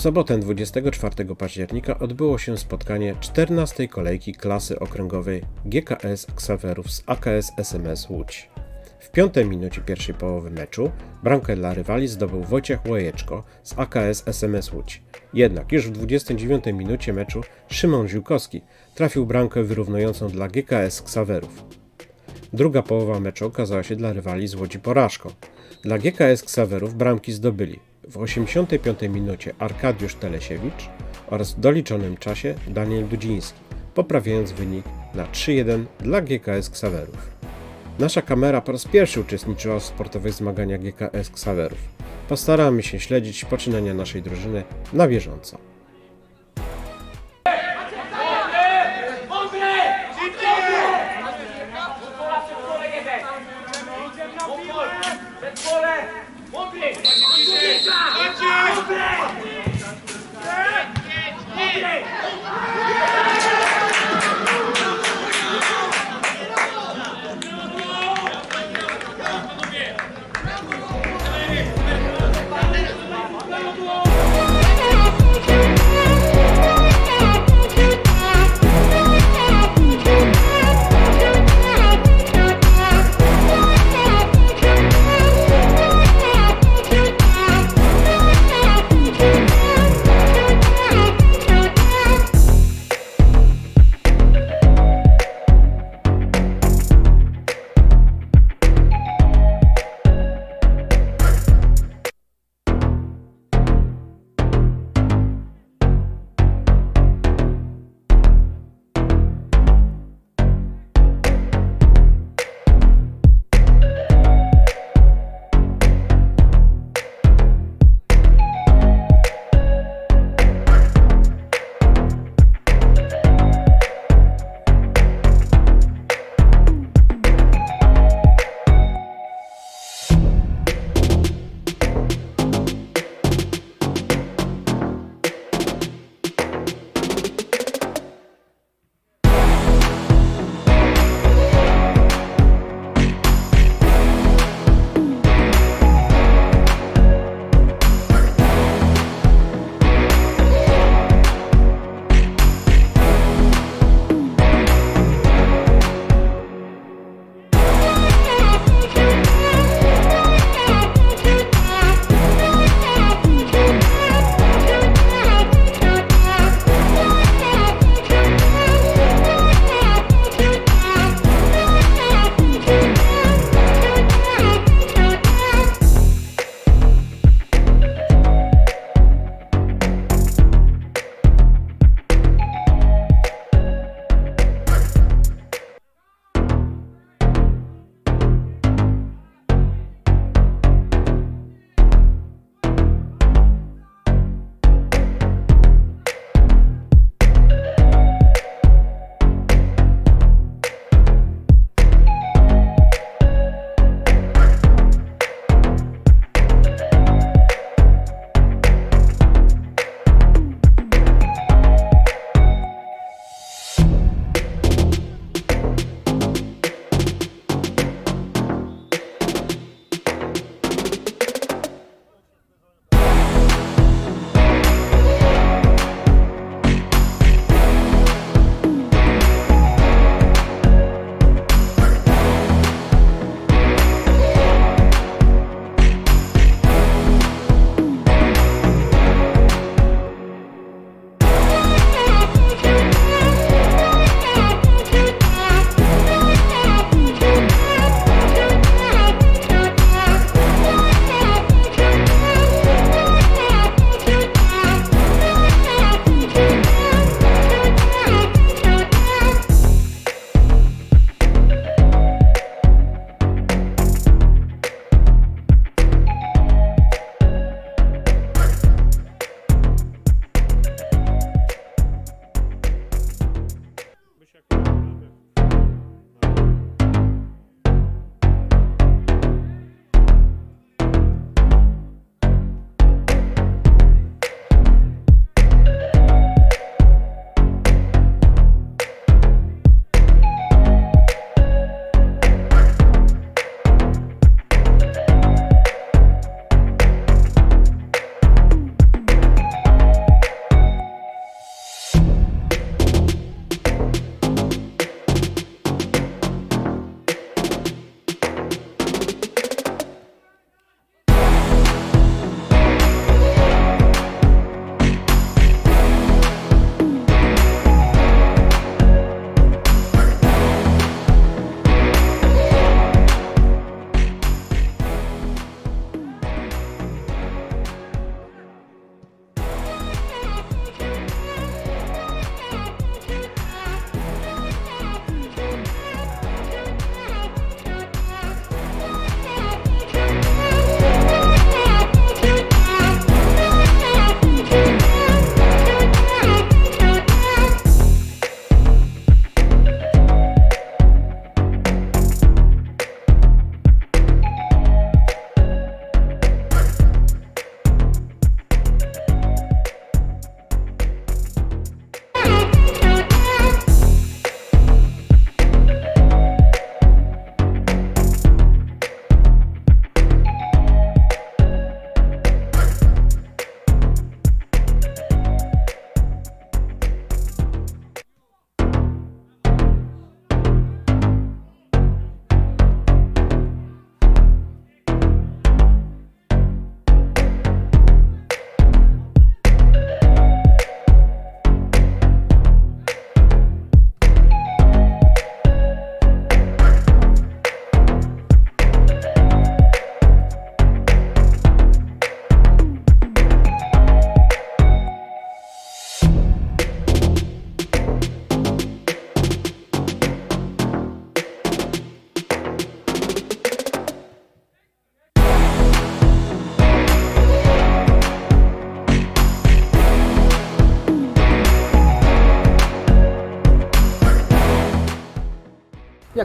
W sobotę 24 października odbyło się spotkanie 14 kolejki klasy okręgowej GKS Ksawerów z AKS SMS Łódź. W piątej minucie pierwszej połowy meczu bramkę dla rywali zdobył Wojciech Łojeczko z AKS SMS Łódź. Jednak już w 29 minucie meczu Szymon Ziłkowski trafił bramkę wyrównującą dla GKS Ksawerów. Druga połowa meczu okazała się dla rywali z Łodzi porażką. Dla GKS Ksawerów bramki zdobyli w 85 minucie Arkadiusz Telesiewicz oraz w doliczonym czasie Daniel Dudziński, poprawiając wynik na 3-1 dla GKS Ksawerów. Nasza kamera po raz pierwszy uczestniczyła w sportowych zmaganiach GKS Ksawerów. Postaramy się śledzić poczynania naszej drużyny na bieżąco. Bez pole! okay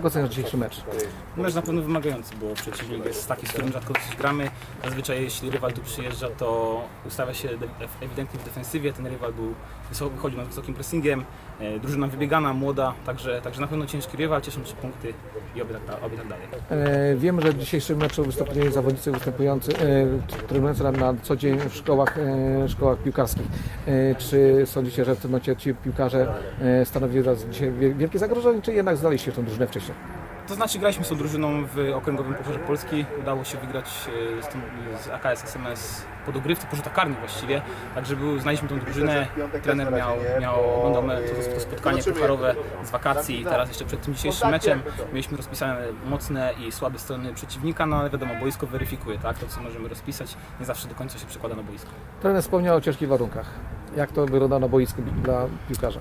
Jak oceniasz dzisiejszy mecz? Mecz na pewno wymagający, bo przeciwnik jest taki, z którym rzadko coś gramy. Zazwyczaj jeśli rywal tu przyjeżdża, to ustawia się ewidentnie w defensywie. Ten rywal był wysoko, wychodził nad wysokim pressingiem. E, drużyna wybiegana, młoda, także, także na pewno ciężki rywal, cieszą się punkty i oby tak, oby tak dalej. E, wiemy, że w dzisiejszym meczu wystąpili zawodnicy występujący, e, trenujący na, co dzień w szkołach, e, szkołach piłkarskich. E, czy sądzicie, że w tym momencie ci piłkarze e, stanowili teraz dzisiaj wielkie zagrożenie, czy jednak zdaliście tę drużynę wcześniej? To znaczy graliśmy z tą drużyną w okręgowym Pucharze Polski. Udało się wygrać e, z, tym, z AKS SMS po dogrywce, po rzutach karnych właściwie. Także był, znaliśmy tą drużynę. Trener miał, miał oglądał to, to spotkanie pucharowe z wakacji. Teraz jeszcze przed tym dzisiejszym meczem mieliśmy rozpisane mocne i słabe strony przeciwnika, no ale wiadomo, boisko weryfikuje, tak? To co możemy rozpisać nie zawsze do końca się przekłada na boisko. Trener wspomniał o ciężkich warunkach. Jak to wygląda na boisku dla piłkarza?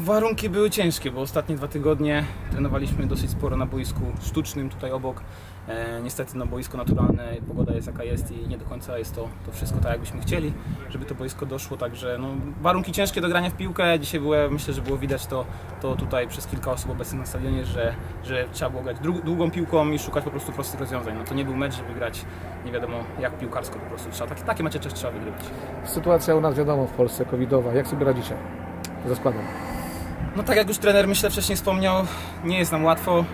Warunki były ciężkie, bo ostatnie dwa tygodnie trenowaliśmy dosyć sporo na boisku sztucznym tutaj obok. E, niestety no, boisko naturalne, pogoda jest jaka jest i nie do końca jest to, to wszystko tak jakbyśmy chcieli, żeby to boisko doszło, także no, warunki ciężkie do grania w piłkę. Dzisiaj było, myślę, że było widać to, to tutaj przez kilka osób obecnych na stadionie, że, że trzeba było grać długą piłką i szukać po prostu prostych rozwiązań. No, to nie był mecz, żeby grać nie wiadomo jak piłkarsko po prostu. Trzeba, takie, takie mecze też trzeba wygrywać. Sytuacja u nas wiadomo w Polsce covidowa. Jak sobie radzicie ze składem? No tak jak już trener myślę wcześniej wspomniał, nie jest nam łatwo.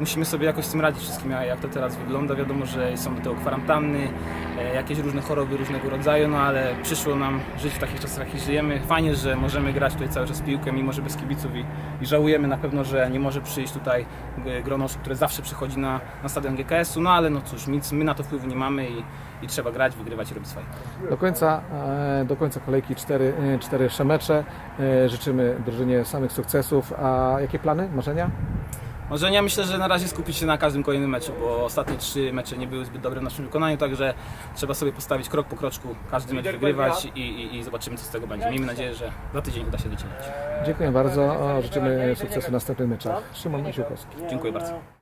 Musimy sobie jakoś z tym radzić wszystkim, jak to teraz wygląda. Wiadomo, że są do tego kwarantanny, e, jakieś różne choroby różnego rodzaju, no ale przyszło nam żyć w takich czasach, jakich żyjemy. Fajnie, że możemy grać tutaj cały czas piłkę, mimo że bez kibiców i, i żałujemy na pewno, że nie może przyjść tutaj grono osób, które zawsze przychodzi na, na stadion GKS-u, no ale no cóż, nic, my na to wpływu nie mamy i, i trzeba grać, wygrywać i robić swoje. Do końca, e, do końca kolejki cztery, e, cztery mecze. Życzymy drużynie samych sukcesów. A jakie plany, marzenia? Marzenia myślę, że na razie skupić się na każdym kolejnym meczu, bo ostatnie trzy mecze nie były zbyt dobre w naszym wykonaniu, także trzeba sobie postawić krok po kroczku, każdy mecz wygrywać i, i, i zobaczymy co z tego będzie. Miejmy nadzieję, że za tydzień uda się wyciągnąć. Dziękuję bardzo, życzymy sukcesu w następnych meczach. Szymon Misiłkowski. Dziękuję bardzo.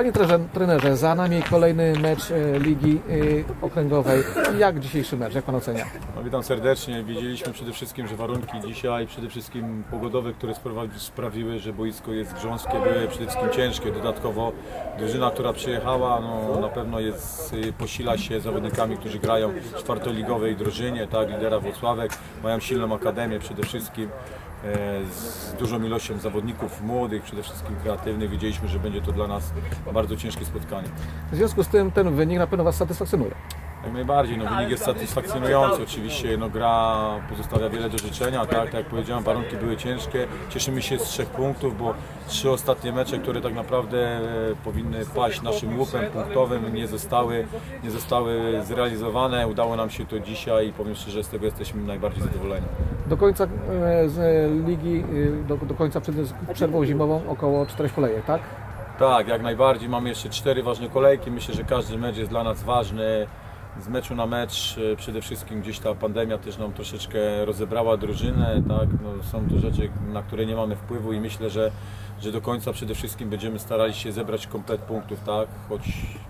Panie trenerze, trenerze, za nami kolejny mecz e, Ligi e, Okręgowej. Jak dzisiejszy mecz, jak Pan ocenia? No, witam serdecznie. Wiedzieliśmy przede wszystkim, że warunki dzisiaj, przede wszystkim pogodowe, które sprawiły, że boisko jest grząskie, były przede wszystkim ciężkie. Dodatkowo drużyna, która przyjechała, no, na pewno jest, y, posila się zawodnikami, którzy grają w czwartoligowej drużynie, tak, lidera Włocławek, mają silną akademię przede wszystkim. E, Z dużą ilością zawodników młodych, przede wszystkim kreatywnych. Wiedzieliśmy, że będzie to dla nas bardzo ciężkie spotkanie. W związku z tym ten wynik na pewno Was satysfakcjonuje. Jak najbardziej, no wynik jest satysfakcjonujący. Oczywiście no, gra pozostawia wiele do życzenia, tak, tak jak powiedziałem, warunki były ciężkie. Cieszymy się z trzech punktów, bo trzy ostatnie mecze, które tak naprawdę e, powinny paść naszym łupem punktowym, nie zostały, nie zostały zrealizowane. Udało nam się to dzisiaj i powiem szczerze, z tego jesteśmy najbardziej zadowoleni. Do końca e, z e, ligi, do, do końca przed przerwą zimową około czterech kolejek, tak? Tak, jak najbardziej. Mamy jeszcze cztery ważne kolejki. Myślę, że każdy mecz jest dla nas ważny. Z meczu na mecz e, przede wszystkim gdzieś ta pandemia też nam troszeczkę rozebrała drużynę. Tak? No, są to rzeczy, na które nie mamy wpływu i myślę, że, że do końca przede wszystkim będziemy starali się zebrać komplet punktów, tak? choć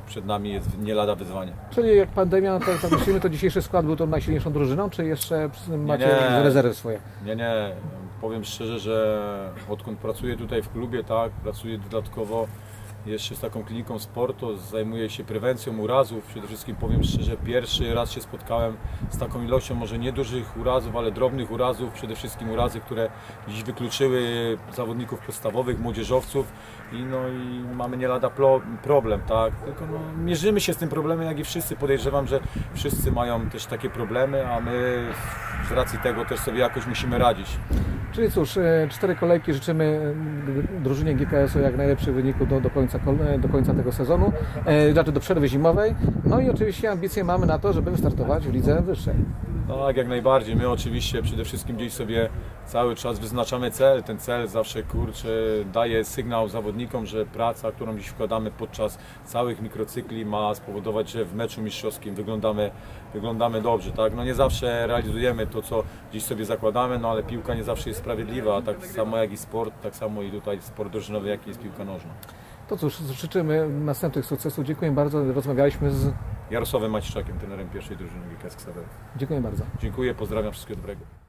przed nami jest nie lada wyzwanie. Czyli jak pandemia, to, to myślimy, to dzisiejszy skład był tą najsilniejszą drużyną, czy jeszcze macie nie. rezerwy swoje? Nie, nie. Powiem szczerze, że odkąd pracuję tutaj w klubie, tak, pracuję dodatkowo jeszcze z taką kliniką sportu, zajmuję się prewencją urazów. Przede wszystkim powiem szczerze, pierwszy raz się spotkałem z taką ilością może niedużych urazów, ale drobnych urazów, przede wszystkim urazy, które dziś wykluczyły zawodników podstawowych, młodzieżowców i, no, i mamy nie lada problem, tak. Tylko no, mierzymy się z tym problemem, jak i wszyscy. Podejrzewam, że wszyscy mają też takie problemy, a my z racji tego też sobie jakoś musimy radzić. Czyli cóż, e, cztery kolejki życzymy e, drużynie GKS-u jak najlepszych wyników do, do, końca, e, do końca tego sezonu, znaczy do przerwy zimowej. No i oczywiście ambicje mamy na to, żeby wystartować w lidze wyższej. Tak, jak najbardziej. My oczywiście przede wszystkim gdzieś sobie cały czas wyznaczamy cel. Ten cel zawsze kurczę daje sygnał zawodnikom, że praca, którą dziś wkładamy podczas całych mikrocykli ma spowodować, że w meczu mistrzowskim wyglądamy, wyglądamy dobrze. Tak? No nie zawsze realizujemy to, co dziś sobie zakładamy, no ale piłka nie zawsze jest sprawiedliwa, tak samo jak i sport, tak samo i tutaj sport drużynowy, jak jest piłka nożna. To cóż, życzymy następnych sukcesów. Dziękuję bardzo. Rozmawialiśmy z... Jarosławem Maciszczakiem, trenerem pierwszej drużyny GKS Ksawery. Dziękuję bardzo. Dziękuję, pozdrawiam, wszystkiego dobrego.